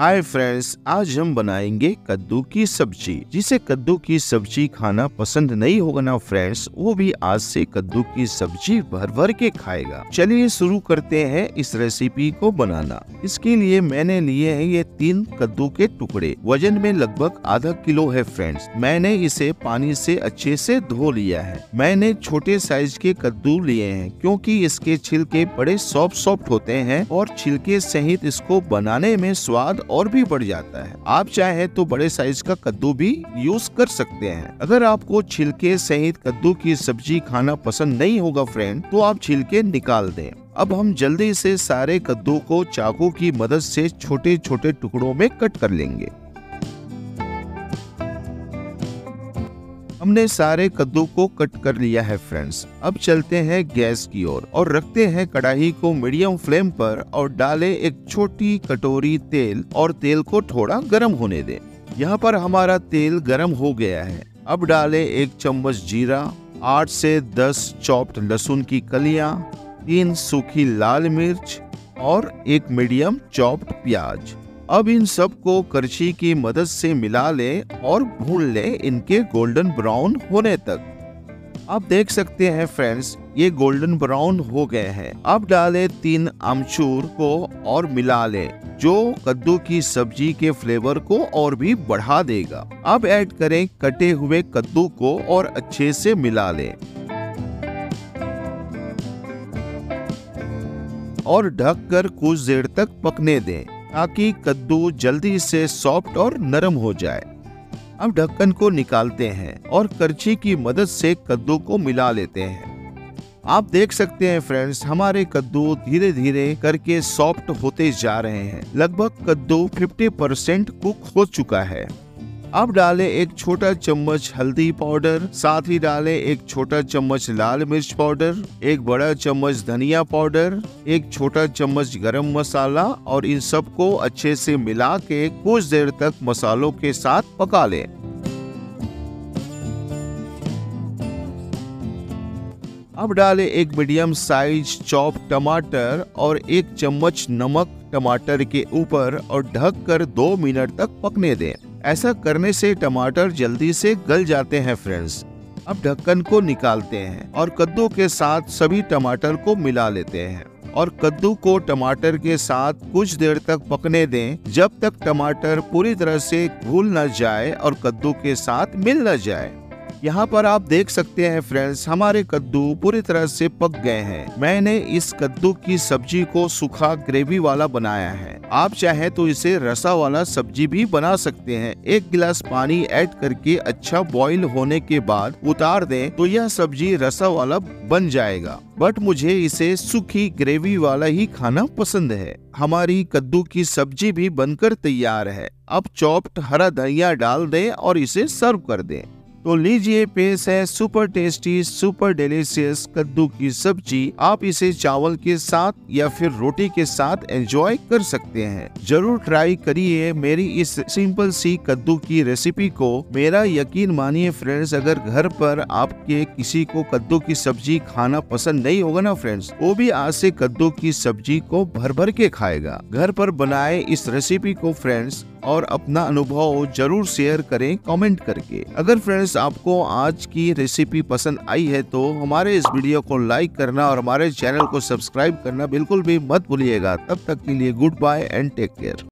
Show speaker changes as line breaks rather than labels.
Hi friends, आज हम बनाएँगे कद्दू की सब्ज़ी। जिसे कद्दू की सब्ज़ी खाना पसंद नहीं होगा ना फ्रेंड्स, वो भी आज से कद्दू की सब्ज़ी भर भर के खाएगा। चलिए शुरू करते हैं इस रेसिपी को बनाना। इसके लिए मैंने लिए हैं ये तीन कद्दू के टुकड़े। वज़न में लगभग आधा किलो है फ्रेंड्स। मैंने इसे पानी से अच्छे से धो लिया है। मैंने छोटे साइज़ के कद्दू लिए हैं, क्योंकि इसके छिलके बड़े सॉफ्ट सॉफ्ट होते हैं और छिलके सहित इसको बनाने में स्वाद और भी बढ़ जाता है। आप चाहे तो बड़े साइज़ का कद्दू भी यूज़ कर सकते हैं। अगर आपको छिलके सहित कद्दू की सब्ज़ी खाना पसंद नहीं होगा फ्रेंड तो आप छिलके निकाल दें। अब हम जल्दी से सारे कद्दू को चाकू की मदद से छोटे छोटे टुकड़ों में कट कर लेंगे। हमने सारे कद्दू को कट कर लिया है फ्रेंड्स अब चलते हैं गैस की ओर और, और रखते हैं कढ़ाई को मीडियम फ्लेम पर और डालें एक छोटी कटोरी तेल और तेल को थोड़ा गर्म होने दें। यहाँ पर हमारा तेल गर्म हो गया है। अब डालें एक चम्मच जीरा आठ से दस चॉप्ड लहसुन की कलियाँ, तीन सूखी लाल मिर्च और एक मीडियम चॉप्ड प्याज। अब इन सबको करछी की मदद से मिला लें और भून लें इनके गोल्डन ब्राउन होने तक। आप देख सकते हैं फ्रेंड्स ये गोल्डन ब्राउन हो गए हैं। अब डालें तीन आमचूर को और मिला लें, जो कद्दू की सब्ज़ी के फ्लेवर को और भी बढ़ा देगा। अब ऐड करें कटे हुए कद्दू को और अच्छे से मिला लें। और ढककर कुछ देर तक पकने दें। ताकि कद्दू जल्दी से सॉफ्ट और नरम हो जाए। अब ढक्कन को निकालते हैं और करछी की मदद से कद्दू को मिला लेते हैं। आप देख सकते हैं फ्रेंड्स, हमारे कद्दू धीरे धीरे करके सॉफ्ट होते जा रहे हैं। लगभग कद्दू 50 परसेंट कुक हो चुका है। अब डालें एक छोटा चम्मच हल्दी पाउडर, साथ ही डालें एक छोटा चम्मच लाल मिर्च पाउडर, एक बड़ा चम्मच धनिया पाउडर, एक छोटा चम्मच गरम मसाला और इन सबको अच्छे से मिला के कुछ देर तक मसालों के साथ पका लें। अब डालें एक मीडियम साइज़ चॉप टमाटर और एक चम्मच नमक टमाटर के ऊपर और ढक कर दो मिनट तक पकने दें। ऐसा करने से टमाटर जल्दी से गल जाते हैं फ्रेंड्स अब ढक्कन को निकालते हैं और कद्दू के साथ सभी टमाटर को मिला लेते हैं और कद्दू को टमाटर के साथ कुछ देर तक पकने दें, जब तक टमाटर पूरी तरह से घुल न जाए और कद्दू के साथ मिल न जाए। यहाँ पर आप देख सकते हैं फ्रेंड्स हमारे कद्दू पूरी तरह से पक गए हैं। मैंने इस कद्दू की सब्ज़ी को सूखा ग्रेवी वाला बनाया है। आप चाहे तो इसे रसा वाला सब्ज़ी भी बना सकते हैं। एक गिलास पानी ऐड करके अच्छा बॉईल होने के बाद उतार दें तो यह सब्ज़ी रसा वाला बन जाएगा। बट मुझे इसे सूखी ग्रेवी वाला ही खाना पसंद है। हमारी कद्दू की सब्ज़ी भी बनकर तैयार है। अब चॉप्ड हरा धनिया डाल दें और इसे सर्व कर दें। तो लीजिए पेश है सुपर टेस्टी, सुपर डिलीशियस कद्दू की सब्ज़ी। आप इसे चावल के साथ या फिर रोटी के साथ एंजॉय कर सकते हैं। ज़रूर ट्राई करिए मेरी इस सिंपल सी कद्दू की रेसिपी को। मेरा यकीन मानिए फ्रेंड्स अगर घर पर आपके किसी को कद्दू की सब्ज़ी खाना पसंद नहीं होगा ना फ्रेंड्स वो भी आज से कद्दू की सब्ज़ी को भर भर के खाएगा। घर पर बनाए इस रेसिपी को फ्रेंड्स और अपना अनुभव ज़रूर शेयर करें कमेंट करके। अगर फ्रेंड्स आपको आज की रेसिपी पसंद आई है तो हमारे इस वीडियो को लाइक करना और हमारे चैनल को सब्सक्राइब करना बिल्कुल भी मत भूलिएगा। तब तक के लिए goodbye and take care